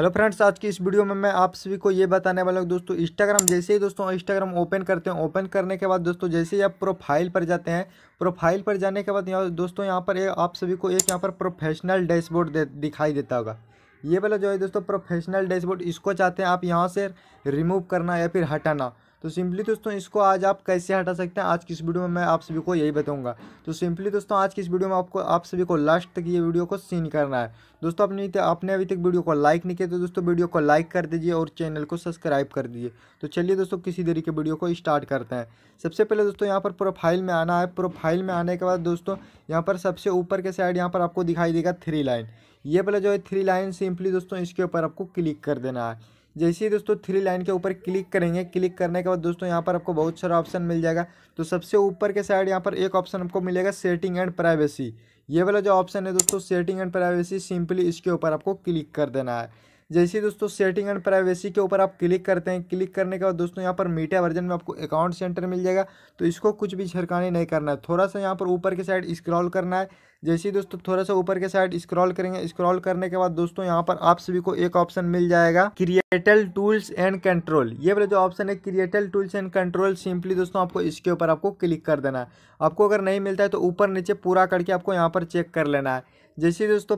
Hello friends आज की इस वीडियो में मैं आप सभी को ये बताने वाला हूँ दोस्तों इंस्टाग्राम जैसे ही दोस्तों इंस्टाग्राम ओपन करते हैं ओपन करने के बाद दोस्तों जैसे ही आप प्रोफ़ाइल पर जाते हैं प्रोफ़ाइल पर जाने के बाद यहाँ दोस्तों यहाँ पर आप सभी को एक यहाँ पर प्रोफेशनल डैशबोर्ड दे, दिखाई देता होगा। ये वाला जो है दोस्तों प्रोफेशनल डैशबोर्ड इसको चाहते हैं आप यहाँ से रिमूव करना या फिर हटाना। तो सिंपली दोस्तों इसको आज आप कैसे हटा सकते हैं, आज की इस वीडियो में मैं आप सभी को यही बताऊँगा। तो सिंपली दोस्तों आज की इस वीडियो में आपको, आप सभी को लास्ट तक ये वीडियो को सीन करना है। दोस्तों अपने आपने अभी तक वीडियो को लाइक नहीं किया तो दोस्तों वीडियो को लाइक कर दीजिए और चैनल को सब्सक्राइब कर दीजिए। तो चलिए दोस्तों किसी देरी के वीडियो को स्टार्ट करते हैं। सबसे पहले दोस्तों यहाँ पर प्रोफ़ाइल में आना है। प्रोफ़ाइल में आने के बाद दोस्तों यहाँ पर सबसे ऊपर के साइड यहाँ पर आपको दिखाई देगा थ्री लाइन। ये वाला जो है थ्री लाइन, सिंपली दोस्तों इसके ऊपर आपको क्लिक कर देना है। जैसे ही दोस्तों थ्री लाइन के ऊपर क्लिक करेंगे क्लिक करने के बाद दोस्तों यहाँ पर आपको बहुत सारा ऑप्शन मिल जाएगा। तो सबसे ऊपर के साइड यहाँ पर एक ऑप्शन आपको मिलेगा सेटिंग एंड प्राइवेसी ये वाला जो ऑप्शन है दोस्तों सेटिंग एंड प्राइवेसी सिंपली इसके ऊपर आपको क्लिक कर देना है। जैसे ही दोस्तों सेटिंग एंड प्राइवेसी के ऊपर आप क्लिक करते हैं क्लिक करने के बाद दोस्तों यहाँ पर मीडिया वर्जन में आपको अकाउंट सेंटर मिल जाएगा। तो इसको कुछ भी छिड़कानी नहीं करना है। थोड़ा सा यहाँ पर ऊपर के साइड स्क्रॉल करना है। जैसे ही दोस्तों थोड़ा सा ऊपर के साइड स्क्रॉल करेंगे स्क्रॉल करने के बाद दोस्तों यहाँ पर आप सभी को एक ऑप्शन मिल जाएगा क्रिएटल टूल्स एंड कंट्रोल ये वाला जो ऑप्शन है creator tools and control simply दोस्तों आपको इसके ऊपर आपको क्लिक कर देना है। आपको अगर नहीं मिलता है तो ऊपर नीचे पूरा करके आपको यहाँ पर चेक कर लेना है। जैसे दोस्तों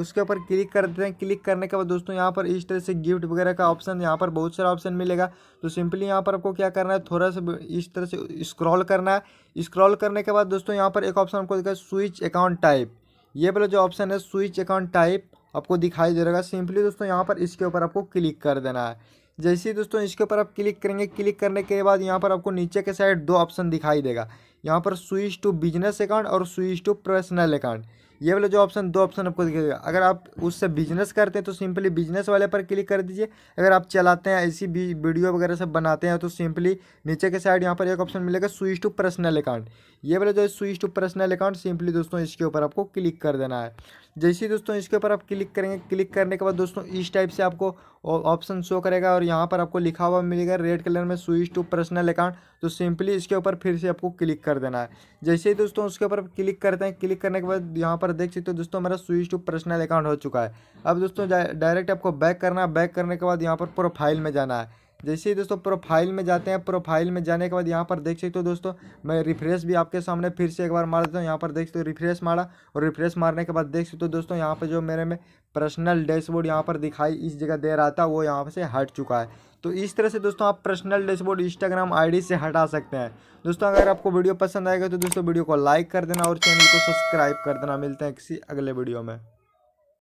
उसके ऊपर क्लिक कर देते हैं क्लिक करने के बाद दोस्तों यहाँ पर इस तरह से गिफ्ट वगैरह का ऑप्शन यहाँ पर बहुत सारा ऑप्शन मिलेगा। तो सिंपली यहाँ पर आपको क्या करना है, थोड़ा सा इस तरह से स्क्रॉल करना है। स्क्रॉल करने के बाद दोस्तों यहाँ पर एक ऑप्शन आपको दिखा स्विच अकाउंट टाइप ये वाला जो ऑप्शन है स्विच अकाउंट टाइप आपको दिखाई दे रहेगा सिंपली दोस्तों, यहाँ पर इसके ऊपर आपको क्लिक कर देना है। जैसे ही दोस्तों इसके ऊपर आप क्लिक करेंगे क्लिक करने के बाद यहाँ पर आपको नीचे के साइड दो ऑप्शन दिखाई देगा। यहाँ पर स्विच टू बिज़नेस अकाउंट और स्विच टू पर्सनल अकाउंट ये वाले जो ऑप्शन दो ऑप्शन आपको दिखेगा अगर आप उससे बिज़नेस करते हैं तो सिंपली बिज़नेस वाले पर क्लिक कर दीजिए। अगर आप चलाते हैं, ऐसी वीडियो वगैरह सब बनाते हैं तो सिंपली नीचे के साइड यहाँ पर एक ऑप्शन मिलेगा स्विच टू पर्सनल अकाउंट ये वाले जो है switch to personal account simply दोस्तों इसके ऊपर आपको क्लिक कर देना है। जैसे ही दोस्तों इसके ऊपर आप क्लिक करेंगे क्लिक करने के बाद दोस्तों इस टाइप से आपको ऑप्शन शो करेगा और यहाँ पर आपको लिखा हुआ मिलेगा रेड कलर में स्विच टू पर्सनल अकाउंट तो सिंपली इसके ऊपर फिर से आपको क्लिक कर देना है। जैसे ही दोस्तों उसके ऊपर क्लिक करते हैं क्लिक करने के बाद यहाँ पर देख सकते हो दोस्तों मेरा स्विच टू पर्सनल अकाउंट हो चुका है। अब दोस्तों डायरेक्ट आपको बैक करना है बैक करने के बाद यहाँ पर प्रोफ़ाइल में जाना है। जैसे ही दोस्तों प्रोफ़ाइल में जाते हैं प्रोफ़ाइल में जाने के बाद यहाँ पर देख सकते हो दोस्तों, मैं रिफ्रेश भी आपके सामने फिर से एक बार मार देता हूँ। यहाँ पर देख सकते हो रिफ्रेश मारा और रिफ्रेश मारने के बाद देख सकते हो दोस्तों यहाँ पर जो मेरे में पर्सनल डैशबोर्ड यहाँ पर दिखाई इस जगह दे रहा था, वो यहाँ से हट चुका है। तो इस तरह से दोस्तों आप पर्सनल डैशबोर्ड इंस्टाग्राम आईडी से हटा सकते हैं। दोस्तों अगर आपको वीडियो पसंद आएगा तो दोस्तों वीडियो को लाइक कर देना और चैनल को सब्सक्राइब कर देना। मिलते हैं किसी अगले वीडियो में।